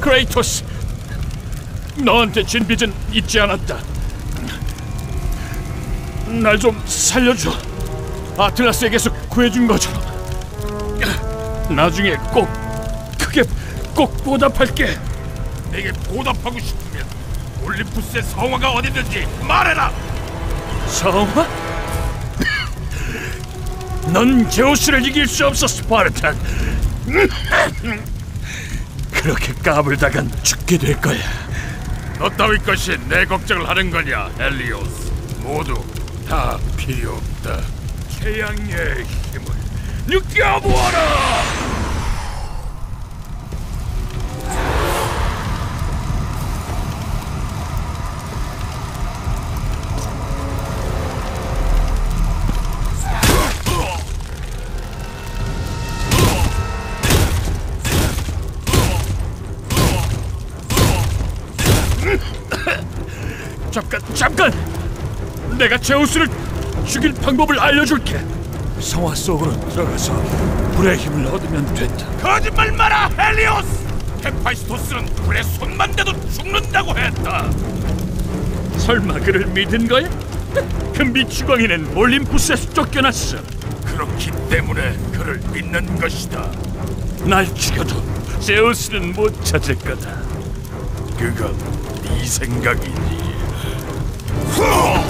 크레이토스, 너한테 진 빚은 잊지 않았다. 날 좀 살려줘. 아틀라스에게서 구해준 것처럼. 나중에 꼭 크게 꼭 보답할게. 내게 보답하고 싶으면 올림푸스의 성화가 어디든지 말해라. 성화? 넌 제우스를 이길 수 없어, 스파르탄. 그렇게 까불다간 죽게 될 거야. 너 따위 것이 내 걱정을 하는 거냐, 헬리오스. 모두 다 필요 없다. 태양의 힘을 느껴보아라. 잠깐, 잠깐! 내가 제우스를 죽일 방법을 알려줄게. 성화 속으로 들어가서 불의 힘을 얻으면 된다. 거짓말 마라, 헬리오스. 헤파이스토스는 불에 손만 대도 죽는다고 했다. 설마 그를 믿은 거야? 그 미추광이는 올림푸스에서 쫓겨났어. 그렇기 때문에 그를 믿는 것이다. 날 죽여도 제우스는 못 찾을 거다. 그건 네 생각이니. Fool!